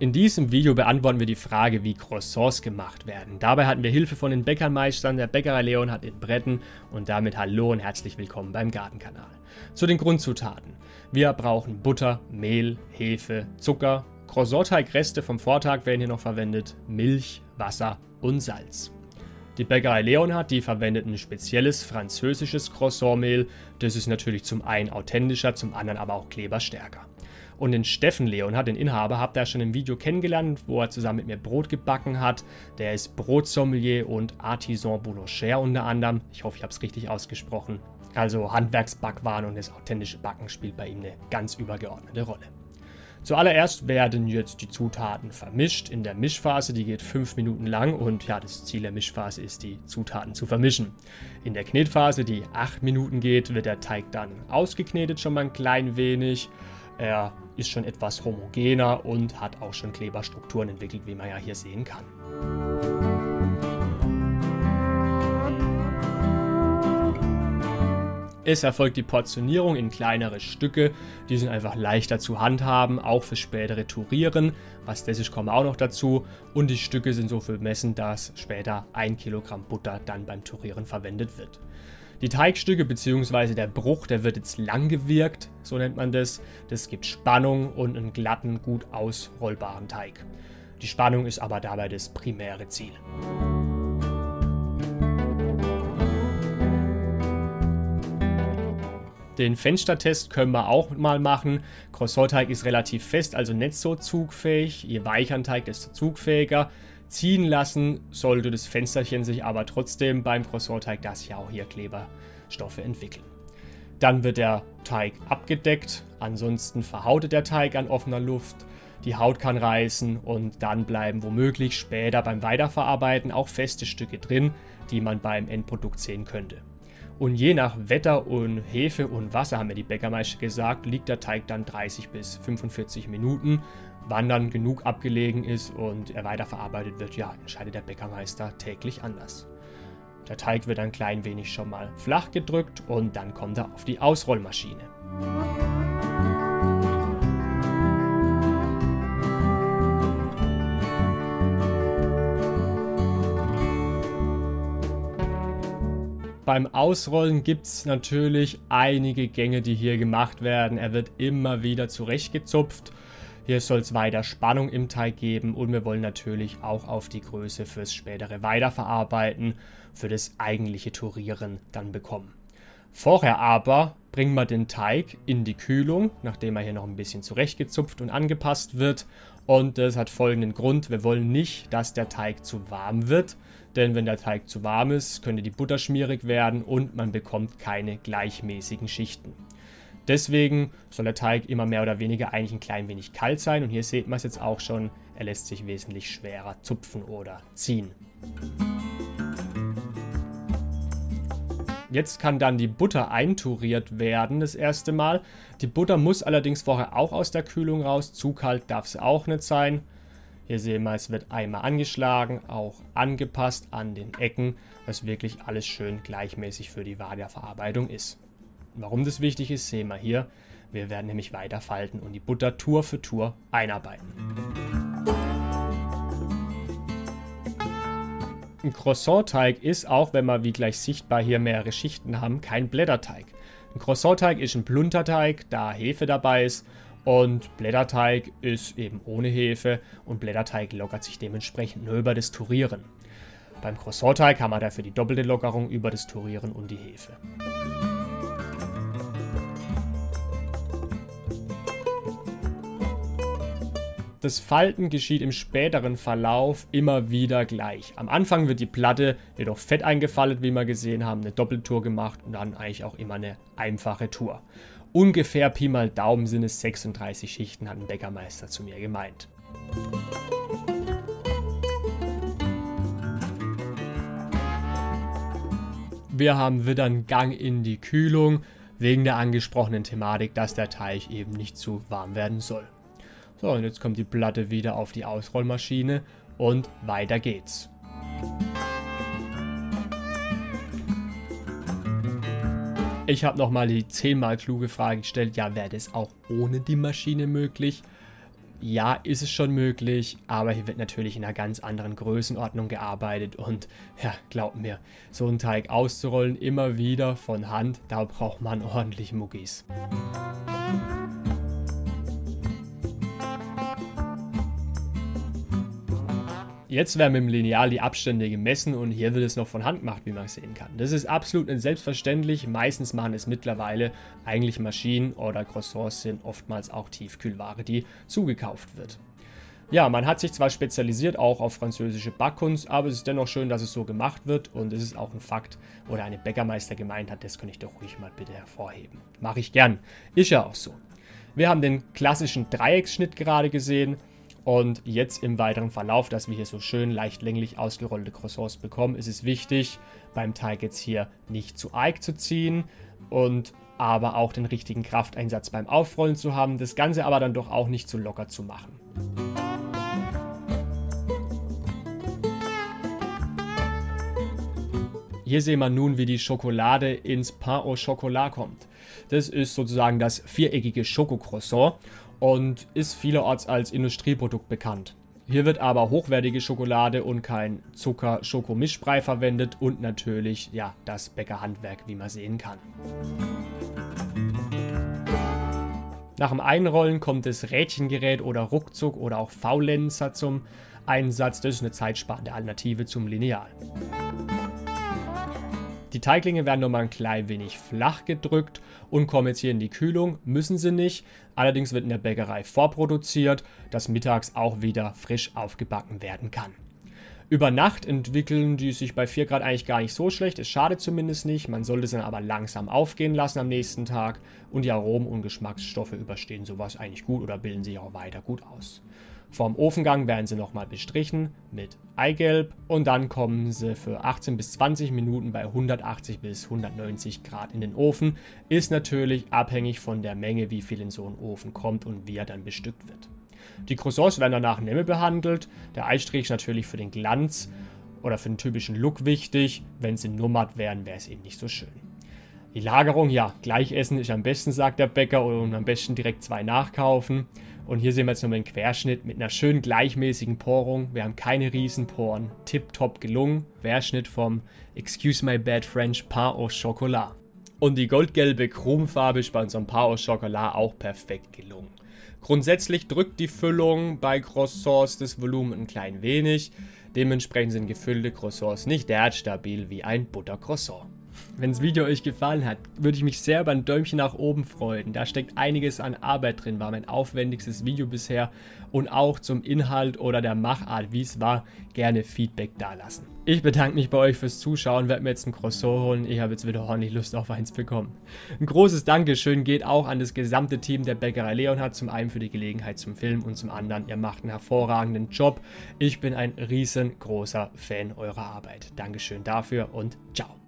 In diesem Video beantworten wir die Frage, wie Croissants gemacht werden. Dabei hatten wir Hilfe von den Bäckermeistern der Bäckerei Leon hat in Bretten und damit hallo und herzlich willkommen beim Gartenkanal. Zu den Grundzutaten. Wir brauchen Butter, Mehl, Hefe, Zucker, Croissant-Teigreste vom Vortag werden hier noch verwendet, Milch, Wasser und Salz. Die Bäckerei Leonhard, die verwendet ein spezielles französisches Croissantmehl. Das ist natürlich zum einen authentischer, zum anderen aber auch kleberstärker. Und den Steffen Leonhard, den Inhaber, habt ihr schon im Video kennengelernt, wo er zusammen mit mir Brot gebacken hat. Der ist Brotsommelier und Artisan Boulanger unter anderem. Ich hoffe, ich habe es richtig ausgesprochen. Also Handwerksbackwaren und das authentische Backen spielt bei ihm eine ganz übergeordnete Rolle. Zuallererst werden jetzt die Zutaten vermischt in der Mischphase, die geht 5 Minuten lang und ja, das Ziel der Mischphase ist, die Zutaten zu vermischen. In der Knetphase, die 8 Minuten geht, wird der Teig dann ausgeknetet schon mal ein klein wenig. Er ist schon etwas homogener und hat auch schon Kleberstrukturen entwickelt, wie man ja hier sehen kann. Es erfolgt die Portionierung in kleinere Stücke, die sind einfach leichter zu handhaben, auch für spätere Tourieren. Was das ist, kommt auch noch dazu. Und die Stücke sind so bemessen, dass später 1 Kilogramm Butter dann beim Tourieren verwendet wird. Die Teigstücke bzw. der Bruch, der wird jetzt lang gewirkt, so nennt man das. Das gibt Spannung und einen glatten, gut ausrollbaren Teig. Die Spannung ist aber dabei das primäre Ziel. Den Fenstertest können wir auch mal machen. Croissant-Teig ist relativ fest, also nicht so zugfähig. Je weicher ein Teig, desto zugfähiger. Ziehen lassen sollte das Fensterchen sich aber trotzdem beim Croissant-Teig, sich ja auch hier Kleberstoffe entwickeln. Dann wird der Teig abgedeckt, ansonsten verhautet der Teig an offener Luft. Die Haut kann reißen und dann bleiben womöglich später beim Weiterverarbeiten auch feste Stücke drin, die man beim Endprodukt sehen könnte. Und je nach Wetter und Hefe und Wasser, haben mir die Bäckermeister gesagt, liegt der Teig dann 30 bis 45 Minuten. Wann dann genug abgelegen ist und er weiterverarbeitet wird, ja, entscheidet der Bäckermeister täglich anders. Der Teig wird ein klein wenig schon mal flach gedrückt und dann kommt er auf die Ausrollmaschine. Beim Ausrollen gibt es natürlich einige Gänge, die hier gemacht werden. Er wird immer wieder zurechtgezupft. Hier soll es weiter Spannung im Teig geben und wir wollen natürlich auch auf die Größe fürs spätere Weiterverarbeiten, für das eigentliche Turieren dann bekommen. Vorher aber bringen wir den Teig in die Kühlung, nachdem er hier noch ein bisschen zurechtgezupft und angepasst wird. Und das hat folgenden Grund, wir wollen nicht, dass der Teig zu warm wird, denn wenn der Teig zu warm ist, könnte die Butter schmierig werden und man bekommt keine gleichmäßigen Schichten. Deswegen soll der Teig immer mehr oder weniger eigentlich ein klein wenig kalt sein und hier sieht man es jetzt auch schon, er lässt sich wesentlich schwerer zupfen oder ziehen. Jetzt kann dann die Butter einturiert werden das erste Mal. Die Butter muss allerdings vorher auch aus der Kühlung raus, zu kalt darf sie auch nicht sein. Hier sehen wir, es wird einmal angeschlagen, auch angepasst an den Ecken, was wirklich alles schön gleichmäßig für die Varia-Verarbeitung ist. Warum das wichtig ist, sehen wir hier. Wir werden nämlich weiter falten und die Butter Tour für Tour einarbeiten. Ein Croissant-Teig ist, auch wenn wir wie gleich sichtbar hier mehrere Schichten haben, kein Blätterteig. Ein Croissant-Teig ist ein Plunterteig, da Hefe dabei ist und Blätterteig ist eben ohne Hefe und Blätterteig lockert sich dementsprechend nur über das Turieren. Beim Croissant-Teig haben wir dafür die doppelte Lockerung über das Turieren und die Hefe. Das Falten geschieht im späteren Verlauf immer wieder gleich. Am Anfang wird die Platte jedoch fett eingefaltet, wie wir gesehen haben, eine Doppeltour gemacht und dann eigentlich auch immer eine einfache Tour. Ungefähr Pi mal Daumen sind es 36 Schichten, hat ein Bäckermeister zu mir gemeint. Wir haben wieder einen Gang in die Kühlung, wegen der angesprochenen Thematik, dass der Teig eben nicht zu warm werden soll. So, und jetzt kommt die Platte wieder auf die Ausrollmaschine und weiter geht's. Ich habe nochmal die zehnmal kluge Frage gestellt, ja, wäre das auch ohne die Maschine möglich? ja, ist es schon möglich, aber hier wird natürlich in einer ganz anderen Größenordnung gearbeitet und ja, glaubt mir, so einen Teig auszurollen immer wieder von Hand, da braucht man ordentlich Muckis. Jetzt werden mit dem Lineal die Abstände gemessen und hier wird es noch von Hand gemacht, wie man sehen kann. Das ist absolut nicht selbstverständlich. Meistens machen es mittlerweile eigentlich Maschinen oder Croissants sind oftmals auch Tiefkühlware, die zugekauft wird. Ja, man hat sich zwar spezialisiert auch auf französische Backkunst, aber es ist dennoch schön, dass es so gemacht wird und es ist auch ein Fakt, oder eine Bäckermeister gemeint hat, das kann ich doch ruhig mal bitte hervorheben. Mache ich gern. Ist ja auch so. Wir haben den klassischen Dreiecksschnitt gerade gesehen. Und jetzt im weiteren Verlauf, dass wir hier so schön leicht länglich ausgerollte Croissants bekommen, ist es wichtig, beim Teig jetzt hier nicht zu arg zu ziehen und aber auch den richtigen Krafteinsatz beim Aufrollen zu haben, das Ganze aber dann doch auch nicht zu locker zu machen. Hier sehen wir nun, wie die Schokolade ins Pain au Chocolat kommt. Das ist sozusagen das viereckige Schokocroissant und ist vielerorts als Industrieprodukt bekannt. Hier wird aber hochwertige Schokolade und kein Zucker-Schokomischbrei verwendet und natürlich ja das Bäckerhandwerk, wie man sehen kann. Nach dem Einrollen kommt das Rädchengerät oder Ruckzuck oder auch Faulenzer zum Einsatz. Das ist eine zeitsparende Alternative zum Lineal. Die Teiglinge werden nochmal ein klein wenig flach gedrückt und kommen jetzt hier in die Kühlung. Müssen sie nicht. Allerdings wird in der Bäckerei vorproduziert, dass mittags auch wieder frisch aufgebacken werden kann. Über Nacht entwickeln die sich bei 4 Grad eigentlich gar nicht so schlecht. Es schadet zumindest nicht. Man sollte sie dann aber langsam aufgehen lassen am nächsten Tag. Und die Aromen und Geschmacksstoffe überstehen sowas eigentlich gut oder bilden sich auch weiter gut aus. Vorm Ofengang werden sie nochmal bestrichen mit Eigelb und dann kommen sie für 18 bis 20 Minuten bei 180 bis 190 Grad in den Ofen. Ist natürlich abhängig von der Menge, wie viel in so einen Ofen kommt und wie er dann bestückt wird. Die Croissants werden danach Nemme behandelt. Der Eistrich ist natürlich für den Glanz oder für den typischen Look wichtig. Wenn sie nummert wären, wäre es eben nicht so schön. Die Lagerung, ja, gleich essen ist am besten, sagt der Bäcker, und am besten direkt zwei nachkaufen. Und hier sehen wir jetzt nochmal einen Querschnitt mit einer schön gleichmäßigen Porung. Wir haben keine Riesenporen. Tipptopp gelungen. Querschnitt vom Excuse My Bad French Pain au Chocolat. Und die goldgelbe Chromfarbe ist bei unserem Pain au Chocolat auch perfekt gelungen. Grundsätzlich drückt die Füllung bei Croissants das Volumen ein klein wenig. Dementsprechend sind gefüllte Croissants nicht derart stabil wie ein Buttercroissant. Wenn das Video euch gefallen hat, würde ich mich sehr über ein Däumchen nach oben freuen. Da steckt einiges an Arbeit drin, war mein aufwendigstes Video bisher. Und auch zum Inhalt oder der Machart, wie es war, gerne Feedback dalassen. Ich bedanke mich bei euch fürs Zuschauen, werde mir jetzt ein Croissant holen. Ich habe jetzt wieder ordentlich Lust auf eins bekommen. Ein großes Dankeschön geht auch an das gesamte Team der Bäckerei Leonhard. Zum einen für die Gelegenheit zum Filmen und zum anderen, ihr macht einen hervorragenden Job. Ich bin ein riesengroßer Fan eurer Arbeit. Dankeschön dafür und ciao.